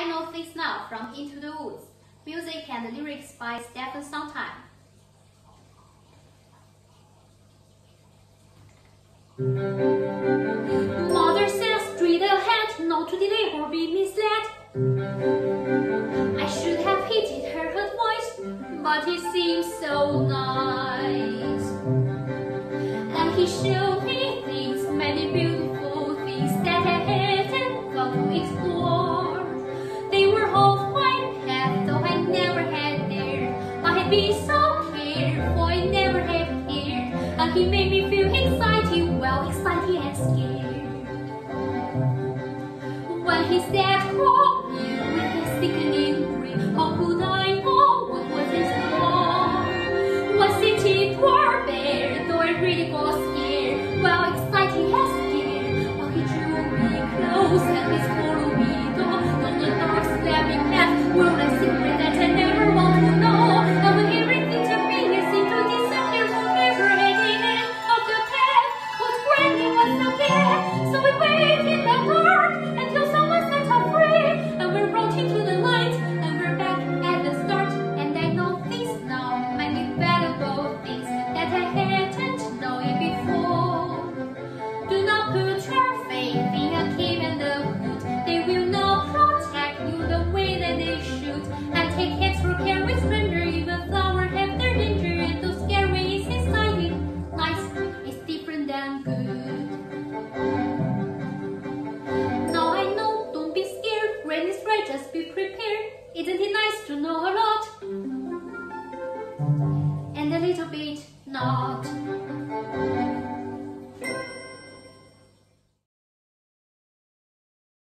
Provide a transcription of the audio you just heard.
I Know Things Now from Into the Woods. Music and lyrics by Stephen Sondheim. Mother says straight ahead, not to delay or be misled. I should have heeded her advice, but it seems so nice. And he showed me things, many beautiful Been so careful, I never had cared. And he made me feel excited, well, excited and scared. When he said, come here with a sickening grin, how could I know what was in store? Was it cheap or bear, though I really was scared? Well, excited and scared, while he drew me close and he Isn't it nice to know a lot? And a little bit not.